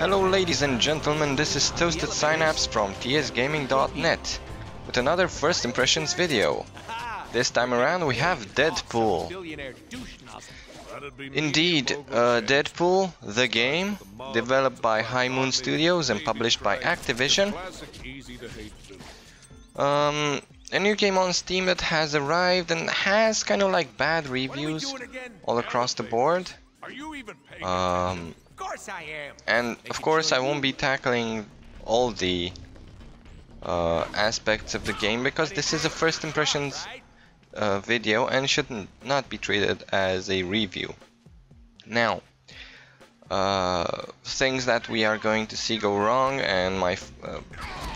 Hello ladies and gentlemen, this is Toasted Synapse from tsgaming.net with another first impressions video. This time around we have Deadpool. Indeed, uh, Deadpool, the game, developed by High Moon Studios and published by Activision. Um, a new game on Steam that has arrived and has kind of like bad reviews all across the board. Um, and of course I won't be tackling all the uh, aspects of the game because this is a first impressions uh, video and should not be treated as a review. Now, uh, things that we are going to see go wrong and my uh,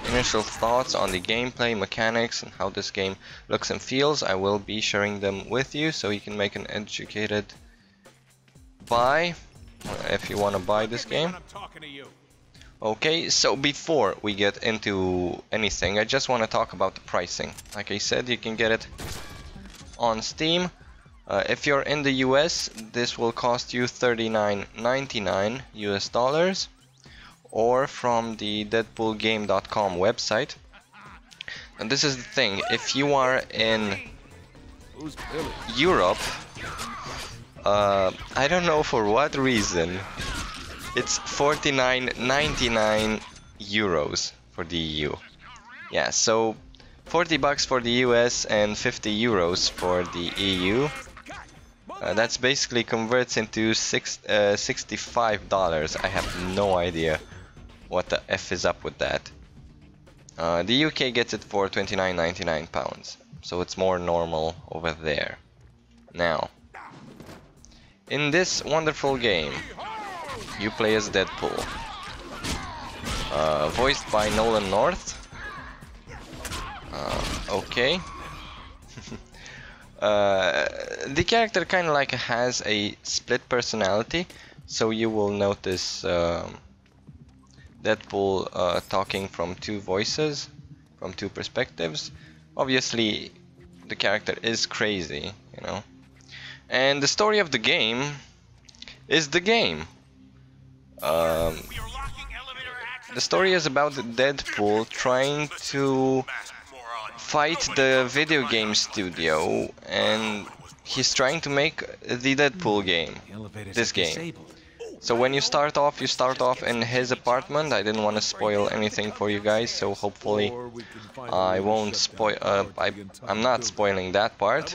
initial thoughts on the gameplay, mechanics and how this game looks and feels, I will be sharing them with you so you can make an educated buy if you want to buy this game. Okay, so before we get into anything, I just want to talk about the pricing. Like I said, you can get it on Steam. Uh, if you're in the US, this will cost you 39.99 US dollars or from the deadpoolgame.com website. And this is the thing, if you are in Europe, uh, I don't know for what reason, it's 49.99 euros for the EU. Yeah, so 40 bucks for the US and 50 euros for the EU. Uh, that's basically converts into six, uh, $65. I have no idea what the F is up with that. Uh, the UK gets it for 29.99 pounds, so it's more normal over there. Now, in this wonderful game, you play as Deadpool, uh, voiced by Nolan North. Uh, okay. uh, the character kind of like has a split personality, so you will notice um, Deadpool uh, talking from two voices, from two perspectives. Obviously, the character is crazy, you know. And the story of the game is the game. Um, the story is about Deadpool trying to fight the video game studio and he's trying to make the Deadpool game, this game. So when you start off, you start off in his apartment. I didn't want to spoil anything for you guys, so hopefully I won't spoil. Uh, I, I'm not spoiling that part,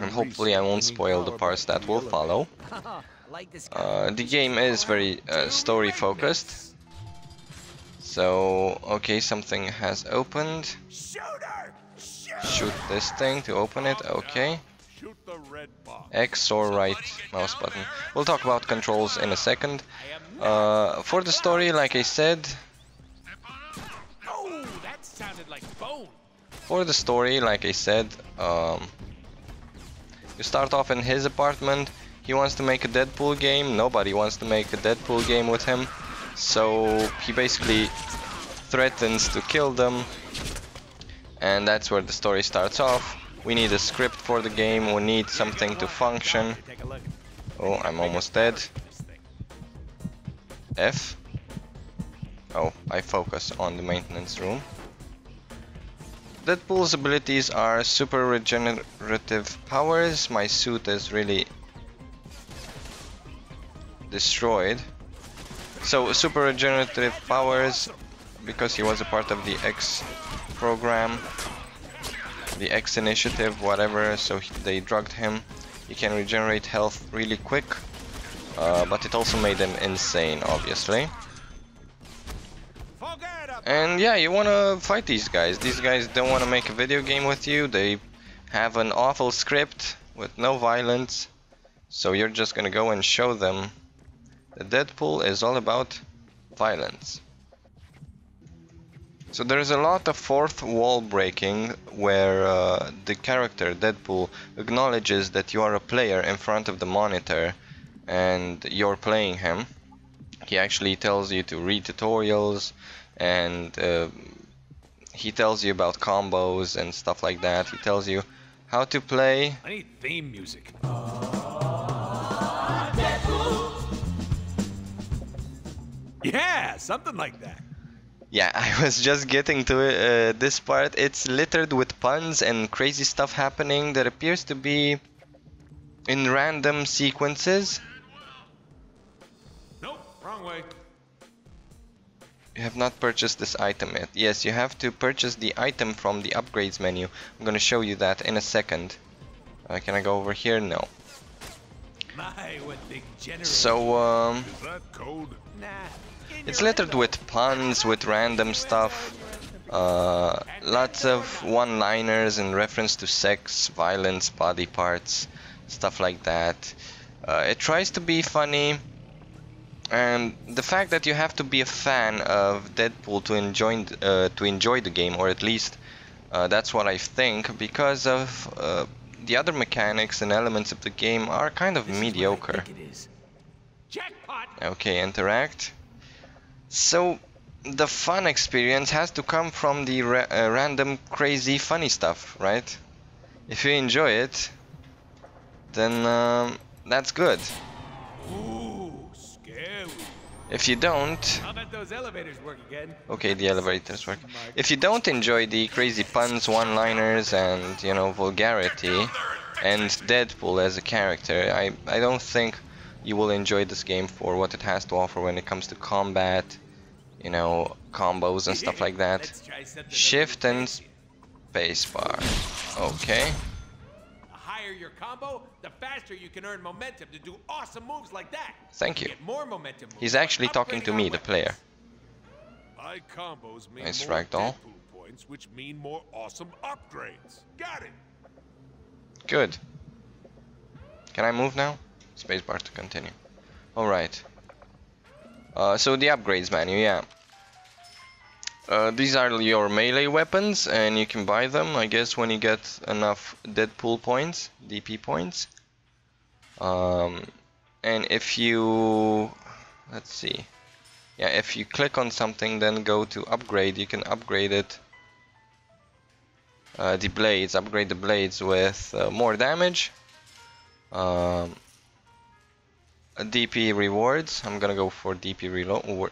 and hopefully I won't spoil the parts that will follow. Uh, the game is very uh, story focused. So okay, something has opened. Shoot this thing to open it. Okay. X or right mouse button. We'll talk about controls in a second. Uh, for the story, like I said... For the story, like I said, um, you start off in his apartment. He wants to make a Deadpool game. Nobody wants to make a Deadpool game with him. So he basically threatens to kill them. And that's where the story starts off. We need a script for the game, we need something to function. Oh, I'm almost dead. F. Oh, I focus on the maintenance room. Deadpool's abilities are super regenerative powers. My suit is really destroyed. So super regenerative powers because he was a part of the X program the X initiative, whatever, so they drugged him. He can regenerate health really quick, uh, but it also made him insane, obviously. And yeah, you wanna fight these guys. These guys don't wanna make a video game with you. They have an awful script with no violence. So you're just gonna go and show them that Deadpool is all about violence. So there's a lot of fourth wall breaking where uh, the character Deadpool acknowledges that you are a player in front of the monitor and you're playing him. He actually tells you to read tutorials and uh, he tells you about combos and stuff like that. He tells you how to play. I need theme music. Yeah, something like that. Yeah, I was just getting to uh, this part. It's littered with puns and crazy stuff happening that appears to be in random sequences. Nope, wrong way. You have not purchased this item yet. Yes, you have to purchase the item from the upgrades menu. I'm gonna show you that in a second. Uh, can I go over here? No. My, so, um... Nah. It's littered with puns, with random stuff. Uh, lots of one-liners in reference to sex, violence, body parts, stuff like that. Uh, it tries to be funny, and the fact that you have to be a fan of Deadpool to enjoy uh, to enjoy the game, or at least uh, that's what I think, because of uh, the other mechanics and elements of the game are kind of this mediocre. Okay, interact. So the fun experience has to come from the ra uh, random, crazy, funny stuff, right? If you enjoy it, then um, that's good. Ooh. If you don't... Okay, the elevators work. If you don't enjoy the crazy puns, one-liners, and, you know, vulgarity, and Deadpool as a character, I, I don't think you will enjoy this game for what it has to offer when it comes to combat, you know, combos and stuff like that. Shift and spacebar. Okay. The higher your combo, the faster you can earn momentum to do awesome moves like that. Thank you. He's actually talking to me, the player. High combos mean nice ragdoll. points, which mean more awesome upgrades. Got it. Good. Can I move now? Spacebar to continue. Alright. Uh, so the upgrades menu, yeah. Uh, these are your melee weapons and you can buy them I guess when you get enough Deadpool points, DP points. Um, and if you, let's see, yeah if you click on something then go to upgrade you can upgrade it uh, the blades, upgrade the blades with uh, more damage um, DP rewards. I'm gonna go for DP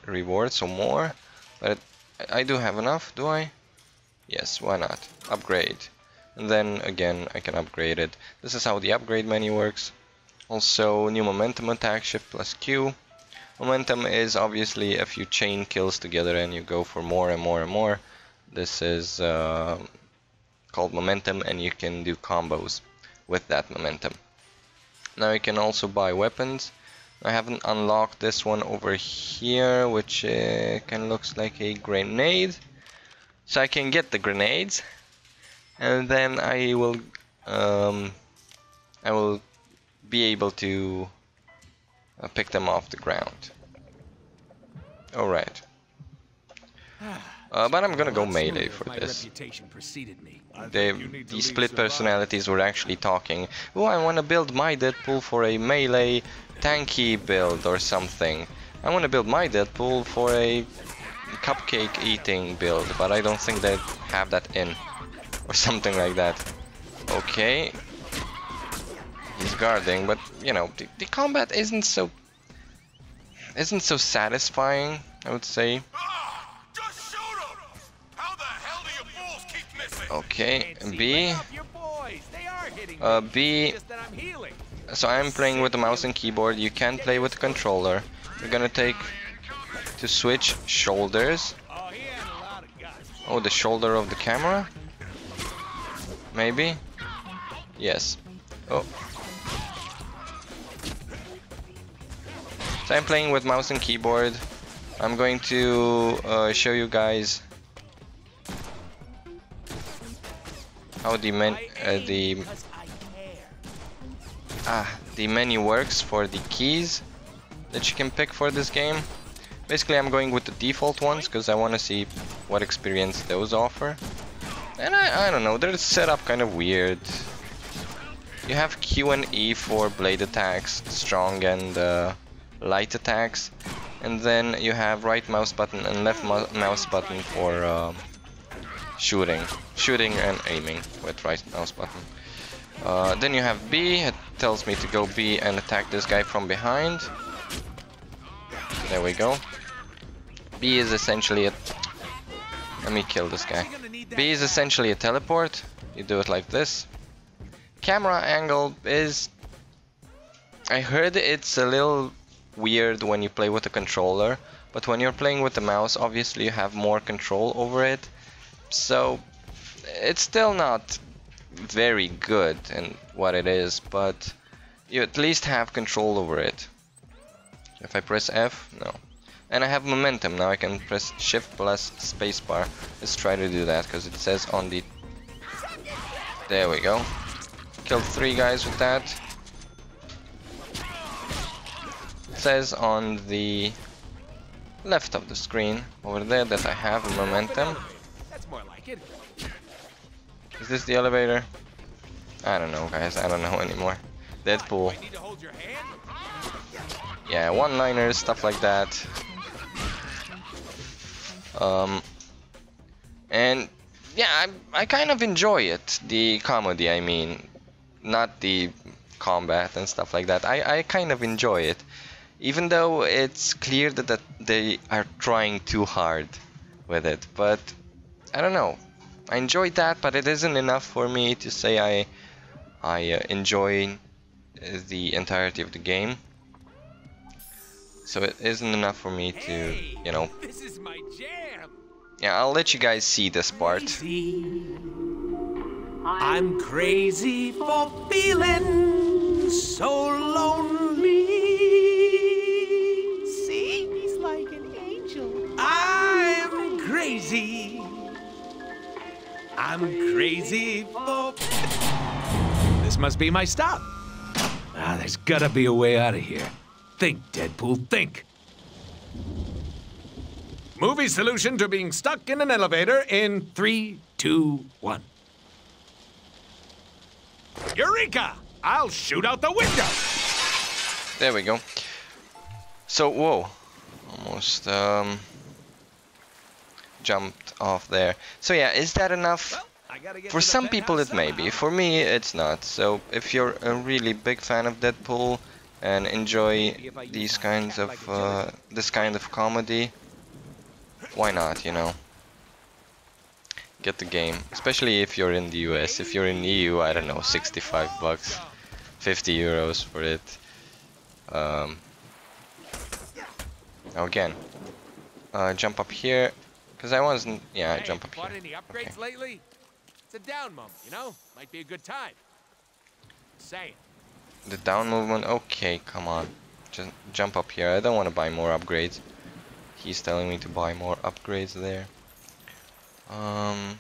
rewards, or more. But I do have enough, do I? Yes, why not? Upgrade. And then again, I can upgrade it. This is how the upgrade menu works. Also, new momentum attack, shift plus Q. Momentum is obviously if you chain kills together and you go for more and more and more. This is uh, called momentum and you can do combos with that momentum. Now you can also buy weapons. I haven't unlocked this one over here, which uh, kind of looks like a grenade. So I can get the grenades, and then I will, um, I will be able to uh, pick them off the ground. All right. Uh, but I'm gonna go melee for this. They, the split personalities were actually talking. Oh, I wanna build my Deadpool for a melee tanky build or something. I want to build my Deadpool for a cupcake eating build, but I don't think they have that in. Or something like that. Okay. He's guarding, but you know, the, the combat isn't so isn't so satisfying, I would say. Okay, B. Uh, B so I'm playing with the mouse and keyboard, you can play with the controller. We're gonna take to switch shoulders. Oh, the shoulder of the camera? Maybe? Yes. Oh. So I'm playing with mouse and keyboard. I'm going to uh, show you guys how the men uh, the ah, the menu works for the keys that you can pick for this game. Basically, I'm going with the default ones because I want to see what experience those offer. And I, I don't know, they're set up kind of weird. You have Q and E for blade attacks, strong and uh, light attacks. And then you have right mouse button and left mouse button for uh, shooting. Shooting and aiming with right mouse button. Uh, then you have B, it tells me to go B and attack this guy from behind. There we go. B is essentially a... Let me kill this guy. B is essentially a teleport. You do it like this. Camera angle is... I heard it's a little weird when you play with a controller, but when you're playing with the mouse, obviously you have more control over it. So, it's still not very good in what it is, but you at least have control over it. If I press F, no. And I have momentum, now I can press shift plus spacebar. Let's try to do that, because it says on the... There we go. Killed three guys with that. It says on the left of the screen, over there, that I have momentum. Is this the elevator? I don't know, guys. I don't know anymore. Deadpool. Yeah, one-liners, stuff like that. Um, and yeah, I, I kind of enjoy it. The comedy, I mean, not the combat and stuff like that. I, I kind of enjoy it, even though it's clear that, that they are trying too hard with it. But I don't know. I enjoyed that, but it isn't enough for me to say I I uh, enjoy the entirety of the game. So it isn't enough for me to, you know. This is my jam. Yeah, I'll let you guys see this part. I'm crazy for feeling so lonely. See? He's like an angel. I'm crazy. I'm crazy for. This must be my stop. Ah, there's gotta be a way out of here. Think, Deadpool, think. Movie solution to being stuck in an elevator in three, two, one. Eureka! I'll shoot out the window! There we go. So, whoa. Almost, um... Jumped off there. So yeah, is that enough? Well, I gotta get For some people it may be, for me it's not. So if you're a really big fan of Deadpool and enjoy these kinds of uh, this kind of comedy, why not, you know? Get the game, especially if you're in the US. If you're in the EU, I don't know, 65 bucks, 50 euros for it. Um, now again, uh, jump up here, because I wasn't. Yeah, Hey, jump up bought here. any upgrades lately? It's a down moment, you know? Might be a good time. Say it. The down movement, okay, come on. Just jump up here. I don't want to buy more upgrades. He's telling me to buy more upgrades there. Um.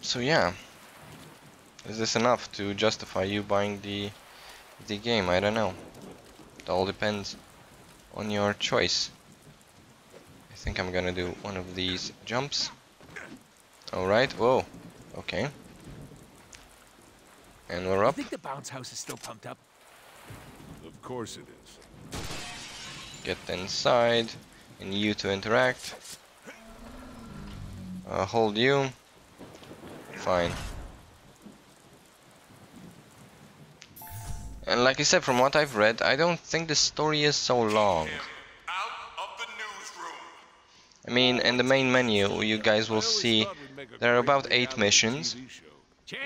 So yeah. Is this enough to justify you buying the the game? I don't know. It all depends on your choice. I think I'm gonna do one of these jumps. Alright, whoa. Okay. And we're up. I think the bounce house is still pumped up. Of course it is. Get inside. And you to interact. Uh, hold you. Fine. And like I said, from what I've read, I don't think the story is so long. I mean, in the main menu, you guys will see there are about 8 missions. Do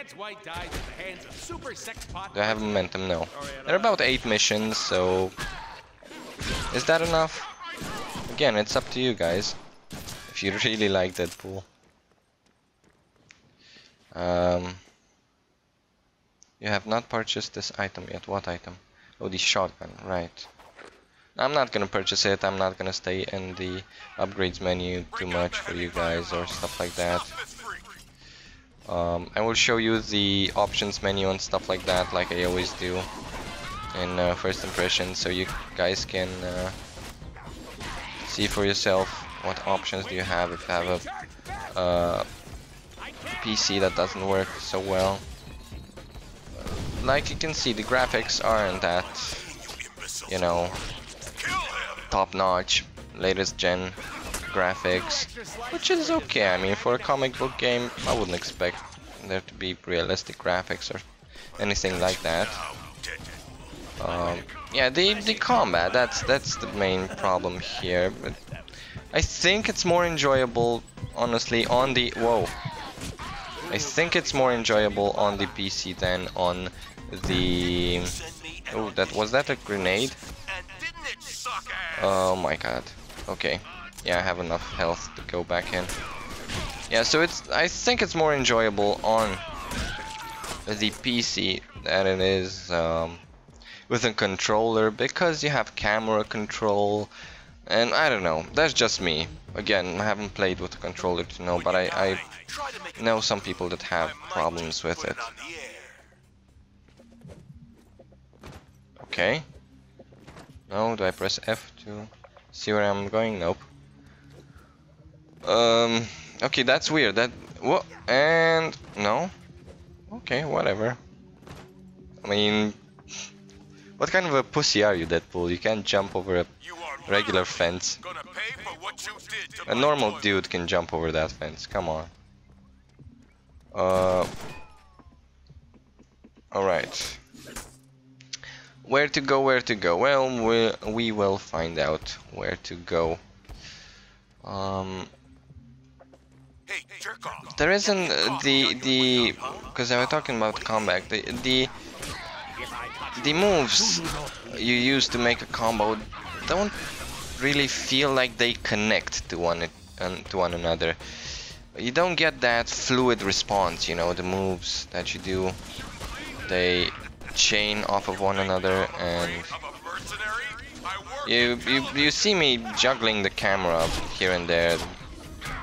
I have momentum? No. There are about 8 missions, so... Is that enough? Again, it's up to you guys. If you really like Deadpool. Um, you have not purchased this item yet. What item? Oh, the shotgun, right. I'm not gonna purchase it. I'm not gonna stay in the upgrades menu too much for you guys or stuff like that. Um, I will show you the options menu and stuff like that, like I always do in uh, first impression, so you guys can uh, see for yourself what options do you have if you have a uh, PC that doesn't work so well. Like you can see, the graphics aren't that, you know, top-notch, latest gen graphics, which is okay. I mean, for a comic book game, I wouldn't expect there to be realistic graphics or anything like that. Um, yeah, the the combat that's that's the main problem here. But I think it's more enjoyable, honestly, on the whoa. I think it's more enjoyable on the PC than on the. Oh, that was that a grenade? Oh my god. Okay. Yeah, I have enough health to go back in. Yeah, so it's. I think it's more enjoyable on the PC than it is um, with a controller because you have camera control and I don't know, that's just me. Again, I haven't played with a controller to know, but I, I know some people that have problems with it. Okay. No, do I press F to see where I'm going? Nope. Um, okay, that's weird. That what? And no. Okay, whatever. I mean, what kind of a pussy are you, Deadpool? You can't jump over a regular fence. A normal dude can jump over that fence. Come on. Uh. All right. Where to go? Where to go? Well, we we will find out where to go. Um. There isn't the the because I was talking about combat. The the the moves you use to make a combo don't really feel like they connect to one to one another. You don't get that fluid response, you know, the moves that you do, they chain off of one another and you, you, you see me juggling the camera here and there.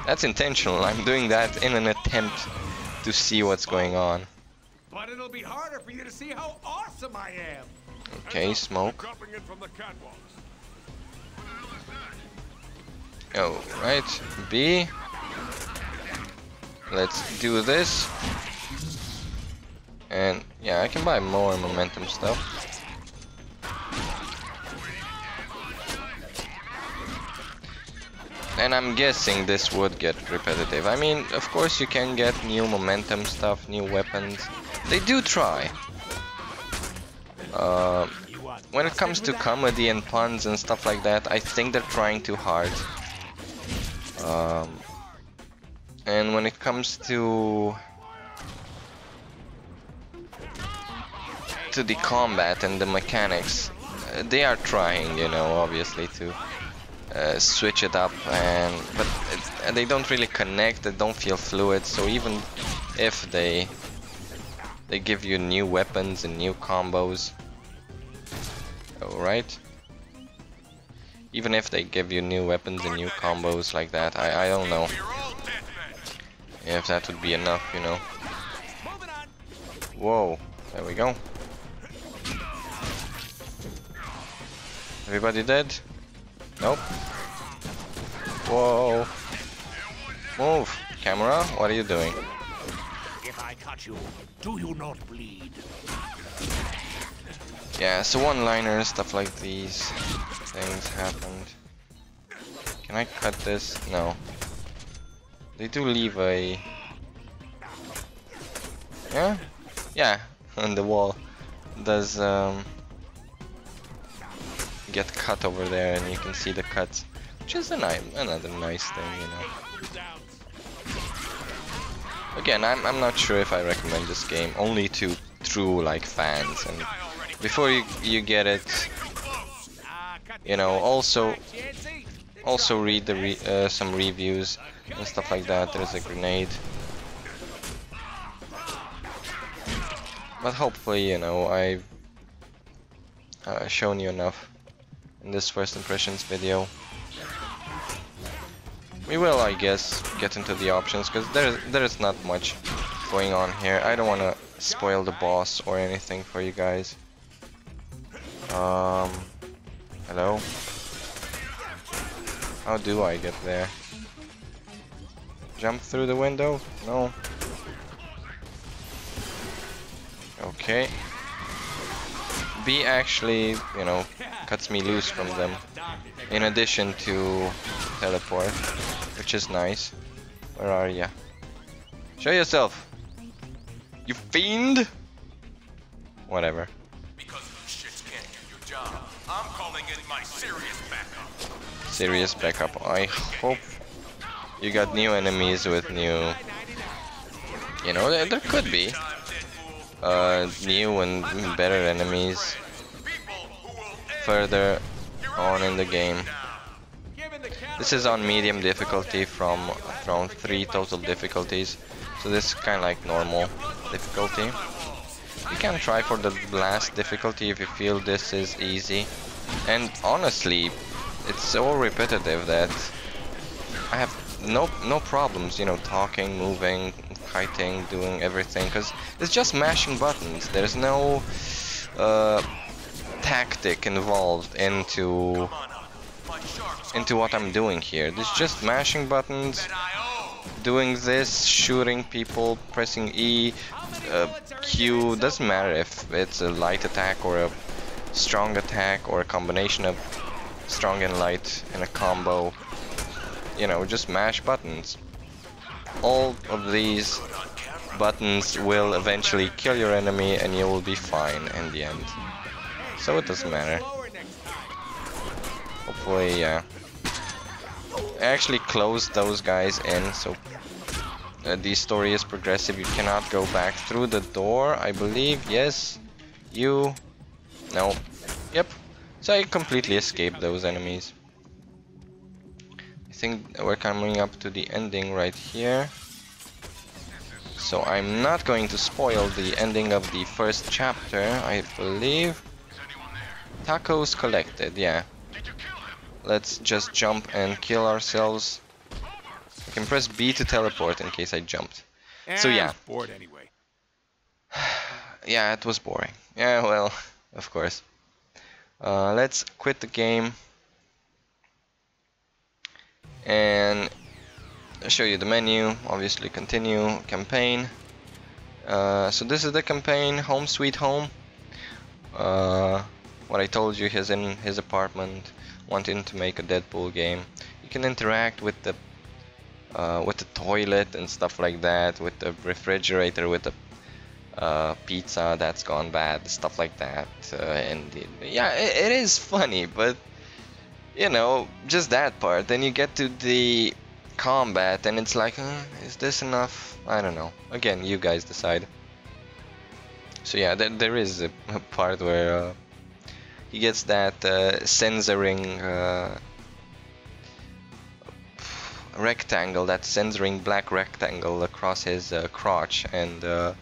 That's intentional, I'm doing that in an attempt to see what's going on. But it'll be harder for you to see how awesome I am. Okay, smoke. Oh, right. B. Let's do this. And yeah, I can buy more momentum stuff. And I'm guessing this would get repetitive. I mean, of course you can get new momentum stuff, new weapons. They do try. Uh, when it comes to comedy and puns and stuff like that, I think they're trying too hard. Um, and when it comes to to the combat and the mechanics, uh, they are trying, you know, obviously to uh, switch it up, and but it, they don't really connect. They don't feel fluid. So even if they they give you new weapons and new combos, alright even if they give you new weapons and new combos like that, I, I don't know if that would be enough, you know. Whoa, there we go. Everybody dead? Nope. Whoa. Move, camera, what are you doing? If I cut you, do you not bleed? Yeah, so one-liners, stuff like these things happened. Can I cut this? No. They do leave a... Yeah? Yeah, on the wall. Does um, get cut over there and you can see the cuts. Which is a nice, another nice thing, you know. Again, I'm, I'm not sure if I recommend this game, only to true like fans and before you, you get it you know also also read the re uh, some reviews and stuff like that there's a grenade but hopefully you know I've uh, shown you enough in this first impressions video we will I guess get into the options because there there's not much going on here I don't want to spoil the boss or anything for you guys um Hello? How do I get there? Jump through the window? No. Okay. B actually, you know, cuts me loose from them. In addition to teleport, which is nice. Where are ya? Show yourself! You fiend! Whatever. Serious backup. I hope you got new enemies with new... You know, there, there could be uh, new and better enemies further on in the game. This is on medium difficulty from from three total difficulties, so this is kind of like normal difficulty. You can try for the last difficulty if you feel this is easy. And honestly, it's so repetitive that I have no no problems, you know, talking, moving, kiting, doing everything, because it's just mashing buttons. There's no uh, tactic involved into into what I'm doing here. It's just mashing buttons, doing this, shooting people, pressing E, uh, Q, doesn't matter if it's a light attack or a strong attack or a combination of strong and light in a combo. You know, just mash buttons. All of these buttons will eventually kill your enemy and you will be fine in the end. So it doesn't matter. Hopefully, yeah. I actually closed those guys in, so uh, the story is progressive. You cannot go back through the door, I believe. Yes. You. No. Yep. So I completely escaped those enemies. I think we're coming up to the ending right here. So I'm not going to spoil the ending of the first chapter, I believe. Tacos collected, yeah. Let's just jump and kill ourselves. I can press B to teleport in case I jumped. so yeah. bored anyway. yeah, it was boring. Yeah, well, of course. Uh, let's quit the game. And show you the menu. Obviously continue, campaign. Uh, so this is the campaign, Home Sweet Home. Uh, what I told you, he's in his apartment wanting to make a Deadpool game. You can interact with the uh, with the toilet and stuff like that, with the refrigerator, with the uh, pizza that's gone bad, stuff like that. Uh, and it, yeah, it, it is funny, but you know, just that part. Then you get to the combat, and it's like, uh, is this enough? I don't know. Again, you guys decide. So yeah, there, there is a, a part where uh, he gets that uh, censoring uh, rectangle, that censoring black rectangle across his uh, crotch, and uh,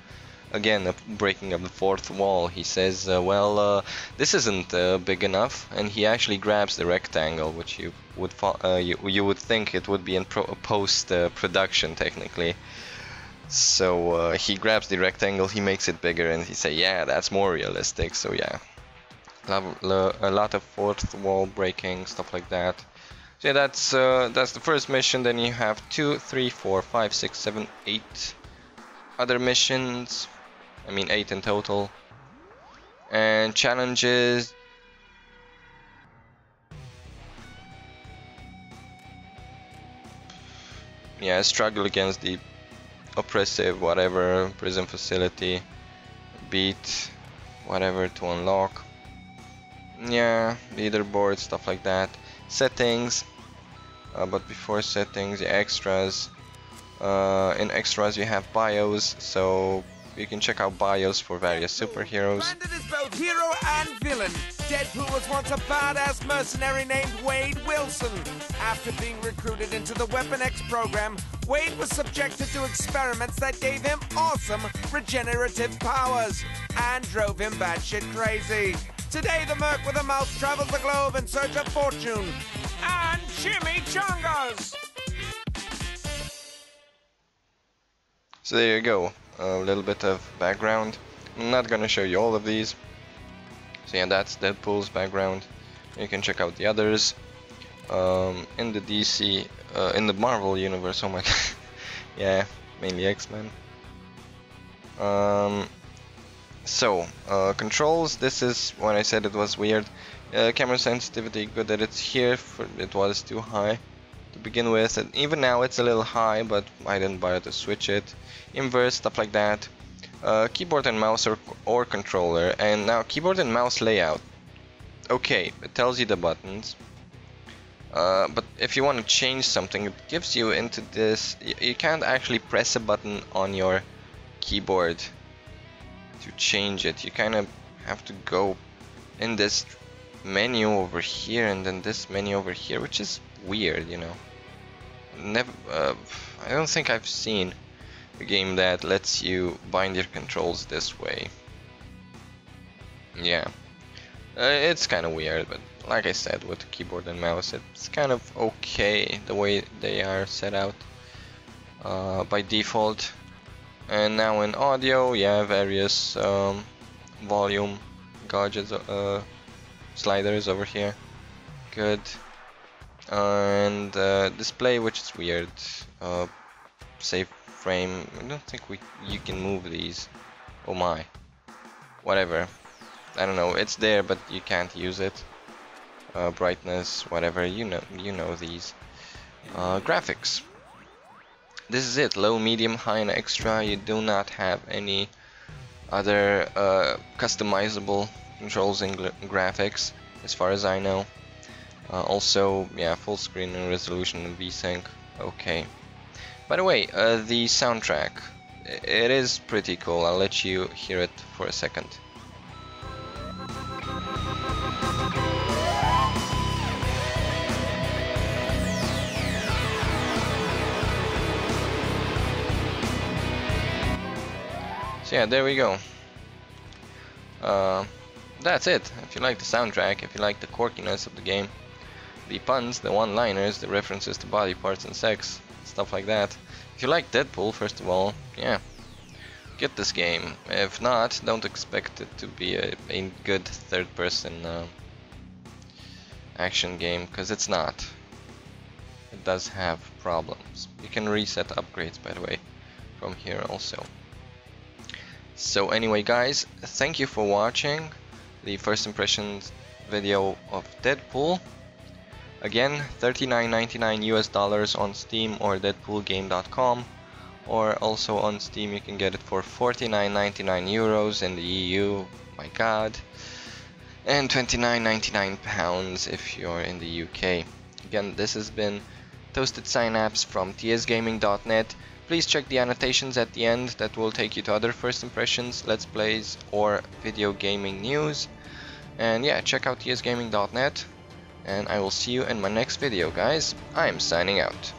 again breaking of the fourth wall. He says, uh, "Well, uh, this isn't big enough," and he actually grabs the rectangle, which you would you, you would think it would be in post production technically. So he grabs the rectangle, he makes it bigger, and he say, "Yeah, that's more realistic." So yeah a lot of fourth wall breaking, stuff like that. So yeah, that's uh, that's the first mission. Then you have two, three, four, five, six, seven, eight other missions. I mean eight in total. And challenges. Yeah, struggle against the oppressive whatever prison facility. Beat whatever to unlock yeah leaderboard stuff like that settings uh, but before settings the extras uh, in extras you have bios so you can check out bios for various superheroes. Branded is both hero and villain. Deadpool was once a badass mercenary named Wade Wilson. After being recruited into the Weapon X program, Wade was subjected to experiments that gave him awesome regenerative powers and drove him batshit crazy. Today, the Merc with a mouth travels the globe in search of fortune and chimichangas. So there you go, a little bit of background. I'm not gonna show you all of these. So yeah, that's Deadpool's background. You can check out the others. Um, in the DC, uh, in the Marvel universe, oh my god. yeah, mainly X-Men. Um, so, uh, controls, this is when I said it was weird. Uh, camera sensitivity, good that it's here, for, it was too high to begin with. And even now it's a little high, but I didn't bother to switch it. Inverse, stuff like that. Uh, keyboard and mouse or, or controller. And now keyboard and mouse layout. okay, it tells you the buttons. Uh, but if you want to change something, it gives you into this. You can't actually press a button on your keyboard to change it. You kind of have to go in this menu over here and then this menu over here, which is weird, you know. Never, uh, I don't think I've seen a game that lets you bind your controls this way. Yeah, uh, it's kind of weird, but like I said, with keyboard and mouse, it's kind of okay the way they are set out uh, by default. And now in audio, yeah, various um, volume gauges, uh, sliders over here. Good. and uh, display, which is weird. Uh, save frame. I don't think we you can move these. Oh my. Whatever. I don't know. It's there, but you can't use it. Uh, brightness, whatever. You know. You know these. Uh, graphics. This is it. Low, medium, high, and extra. You do not have any other uh, customizable controls and graphics, as far as I know. Uh, also, yeah, full screen and resolution and VSync. Okay. By the way, uh, the soundtrack. It is pretty cool. I'll let you hear it for a second. So yeah, there we go. Uh, that's it. If you like the soundtrack, if you like the quirkiness of the game, the puns, the one-liners, the references to body parts and sex, stuff like that. If you like Deadpool, first of all, yeah, get this game. If not, don't expect it to be a, a good third-person uh, action game, because it's not. It does have problems. You can reset upgrades, by the way, from here also. So anyway guys, thank you for watching the first impressions video of Deadpool. Again, 39.99 US dollars on Steam or deadpoolgame.com or also on Steam you can get it for 49.99 euros in the EU, my god, and 29.99 pounds if you're in the UK. Again, this has been Toasted Synapse from tsgaming.net. Please check the annotations at the end that will take you to other first impressions, let's plays or video gaming news. And yeah, check out tsgaming.net and I will see you in my next video guys. I am signing out.